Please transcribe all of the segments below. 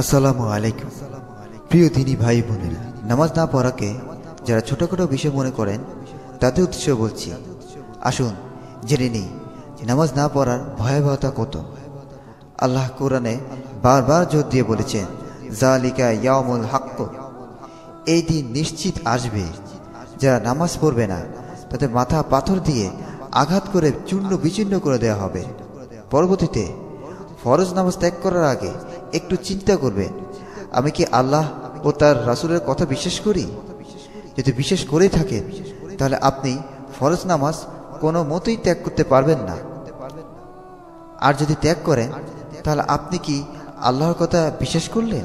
আসসালামু আলাইকুম। প্রিয় দিনী ভাই বোনেরা, নামাজ না পড়াকে যারা ছোটখাটো বিষয় মনে করেন, তাদের উদ্দেশ্য বলছি, আসুন জেনে নিই, নামাজ না পড়ার ভয়াবহতা কত? আল্লাহ কোরআনে বারবার জোর দিয়ে বলেছেন জালিকা ইয়ামুল হাক্ক। এই দিন নিশ্চিত আসবে। যারা নামাজ পড়বে না, তাদের মাথা পাথর দিয়ে আঘাত করে চূর্ণ বিচূর্ণ করে দেওয়া হবে। পরবর্তীতে ফরজ নামাজ ত্যাগ করার আগে একটু চিন্তা করবেন আমি কি আল্লাহ ও তার রাসুলের কথা বিশ্বাস করি? যদি বিশ্বাস করে থাকেন তাহলে আপনি ফরজ নামাজ কোনো মতোই ত্যাগ করতে পারবেন না। আর যদি ত্যাগ করেন, তাহলে আপনি কি আল্লাহর কথা বিশ্বাস করলেন?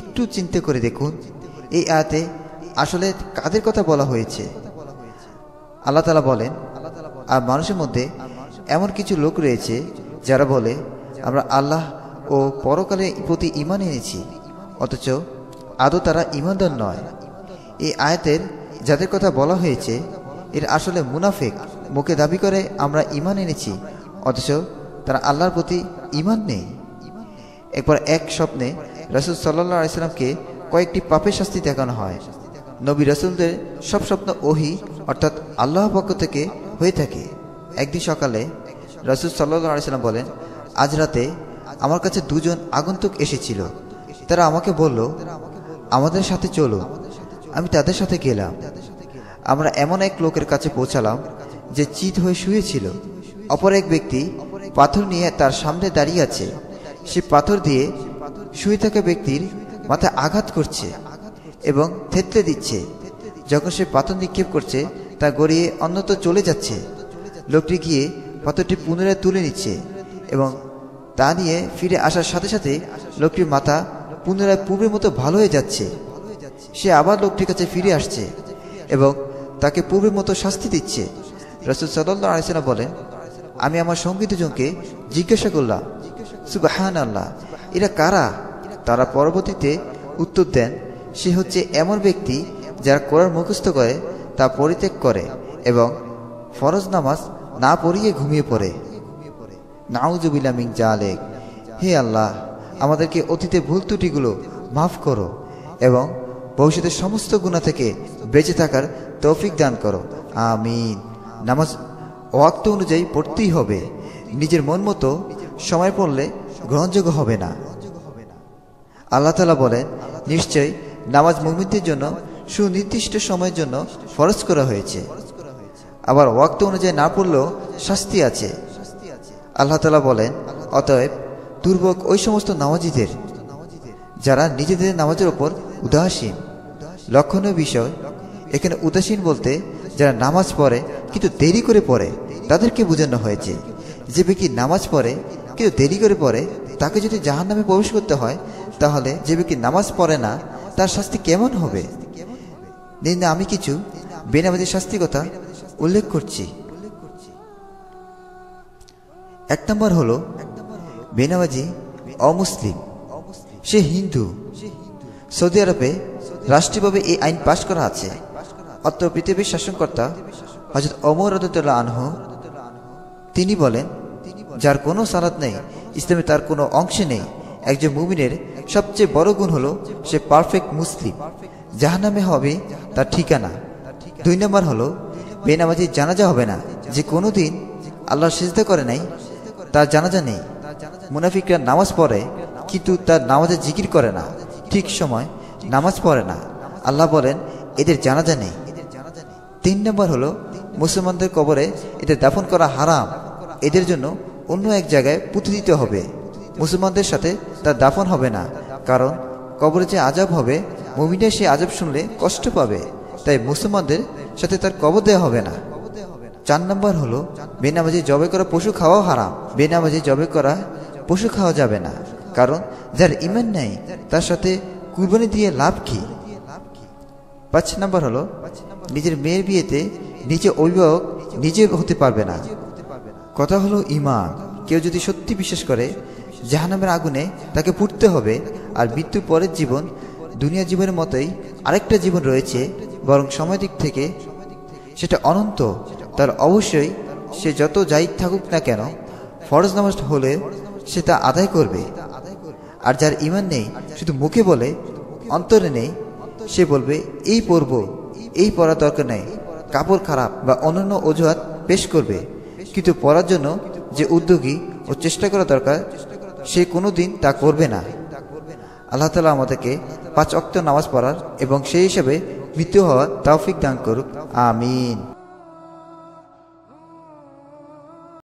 একটু চিন্তা করে দেখুন। এই আয়াতে আসলে কাদের কথা বলা হয়েছে? আল্লাহ তালা বলেন, আর মানুষের মধ্যে এমন কিছু লোক রয়েছে যারা বলে, আমরা আল্লাহ ও পরকালে প্রতি ইমান এনেছি। অথচ আদৌ তারা ইমানদার নয়। এই আয়াতের যাদের কথা বলা হয়েছে, এর আসলে মুনাফেক। মুখে দাবি করে, আমরা ইমান এনেছি। অথচ তারা আল্লাহর প্রতি ইমান নেই। একবার এক স্বপ্নে রসুল সাল্লা আলাইসাল্লামকে কয়েকটি পাপের শাস্তি দেখানো হয়। নবী রসুলদের সব স্বপ্ন ওহি, অর্থাৎ আল্লাহ পক্ষ থেকে হয়ে থাকে। একদিন সকালে রসুল সাল্লাহ আলাইসাল্লাম বলেন, আজ রাতে আমার কাছে দুজন আগন্তুক এসেছিল। তারা আমাকে বলল, আমাদের সাথে চলো। আমি তাদের সাথে গেলাম। আমরা এমন এক লোকের কাছে পৌঁছালাম যে চিত হয়ে শুয়েছিল। অপর এক ব্যক্তি পাথর নিয়ে তার সামনে দাঁড়িয়ে আছে। সে পাথর দিয়ে শুয়ে থাকা ব্যক্তির মাথায় আঘাত করছে এবং থেতলে দিচ্ছে। যখন সে পাথর নিক্ষেপ করছে, তা গড়িয়ে অন্যত্র চলে যাচ্ছে। লোকটি গিয়ে পাথরটি পুনরায় তুলে নিচ্ছে এবং তা নিয়ে ফিরে আসার সাথে সাথে লোকটির মাথা পুনরায় পূর্বের মতো ভালো হয়ে যাচ্ছে। সে আবার লোকটির কাছে ফিরে আসছে এবং তাকে পূর্বের মতো শাস্তি দিচ্ছে। রসুল সাল্লাহ আলিসাল্লাম বলেন, আমি আমার সঙ্গী দুজনকে জিজ্ঞাসা করলাম সুবাহান আল্লাহ এরা কারা? তারা পরবর্তীতে উত্তর দেন, সে হচ্ছে এমন ব্যক্তি যারা কোরআন মুখস্থ করে, তা পরিত্যাগ করে এবং ফরজ নামাজ না পড়িয়ে ঘুমিয়ে পড়ে। নাউজুবিল্লা জালেক হে আল্লাহ, আমাদেরকে অতীতে ভুল ত্রুটিগুলো মাফ করো এবং ভবিষ্যতের সমস্ত গুণা থেকে বেঁচে থাকার তৌফিক দান করো। আমিন। নামাজ ওয়াক্ত অনুযায়ী পড়তেই হবে। নিজের মন মতো সময় পড়লে গ্রহণযোগ্য হবে না। আল্লাহ তালা বলেন, নিশ্চয় নামাজ মুমিনদের জন্য সুনির্দিষ্ট সময়ের জন্য ফরজ করা হয়েছে। আবার ওয়াক্ত অনুযায়ী না পড়লেও শাস্তি আছে। আল্লাহ তালা বলেন, অতএব দুর্ভোগ ওই সমস্ত নামাজিদের, যারা নিজেদের নামাজের ওপর উদাসীন, লক্ষণীয় বিষয়, এখানে উদাসীন বলতে যারা নামাজ পড়ে কিন্তু দেরি করে পড়ে, তাদেরকে বোঝানো হয়েছে। যে ব্যক্তি নামাজ পড়ে কিন্তু দেরি করে পড়ে, তাকে যদি জাহান নামে প্রবেশ করতে হয়, তাহলে যে ব্যক্তি নামাজ পড়ে না, তার শাস্তি কেমন হবে? দিন আমি কিছু বেনামাজির শাস্তি কথা উল্লেখ করছি। এক নম্বর হলো বেনামাজি অমুসলিম। সে হিন্দু। সৌদি আরবে রাষ্ট্রীয়ভাবে এই আইন পাশ করা আছে। অত্র পৃথিবীর শাসনকর্তা হজরত অমর রদুল্লাহ আনহ, তিনি বলেন, যার কোনো সালাদ নেই, ইসলামে তার কোনো অংশে নেই, একজন মুমিনের সবচেয়ে বড় গুণ হলো সে পারফেক্ট মুসলিম। জাহান্নামে হবে তার ঠিকানা। দুই নম্বর হলো বেনামাজি জানাজা হবে না। যে কোনো দিন আল্লাহ সিজদা করে নাই তার জানাজা নেই। মুনাফিকরা নামাজ পড়ে, কিন্তু তার নামাজে জিকির করে না। ঠিক সময় নামাজ পড়ে না। আল্লাহ বলেন, এদের জানাজা নেই। তিন নম্বর হলো, মুসলমানদের কবরে এদের দাফন করা হারাম। এদের জন্য অন্য এক জায়গায় পুঁতে দিতে হবে। মুসলমানদের সাথে তার দাফন হবে না, কারণ কবরে যে আজব হবে মুমিনে সে আজব শুনলে কষ্ট পাবে। তাই মুসলমানদের সাথে তার কবর দেওয়া হবে না। চার নম্বর হলো, বেনামাজি জবে করা পশু খাওয়াও হারাম। বেনামাজি জবে করা পশু খাওয়া যাবে না। কারণ, যার ইমান নেই, তার সাথে কুরবানি দিয়ে লাভ কি? পাঁচ নম্বর হলো, নিজের মেয়ের বিয়েতে নিজে অভিভাবক নিজে হতে পারবে না। কথা হলো ইমান কেউ যদি সত্যি বিশ্বাস করে জাহানামের আগুনে তাকে পুড়তে হবে আর মৃত্যুর পরের জীবন দুনিয়া জীবনের মতোই আরেকটা জীবন রয়েছে, বরং সময় দিক থেকে সেটা অনন্ত। তার অবশ্যই সে যত যাই থাকুক না কেন, ফরজ নামাজ হলে সে তা আদায় করবে। আর যার ইমান নেই, শুধু মুখে বলে, অন্তরে নেই, সে বলবে, এই পরব, এই পড়ার দরকার নেই। কাপড় খারাপ বা অন্যান্য অজুহাত পেশ করবে। কিন্তু পড়ার জন্য যে উদ্যোগী ও চেষ্টা করা দরকার, সে কোনো দিন তা করবে না। আল্লাহ তালা আমাদেরকে পাঁচ অক্ত নামাজ পড়ার এবং সেই হিসাবে মৃত্যু হওয়ার তাওফিক দান করুক। আমিন।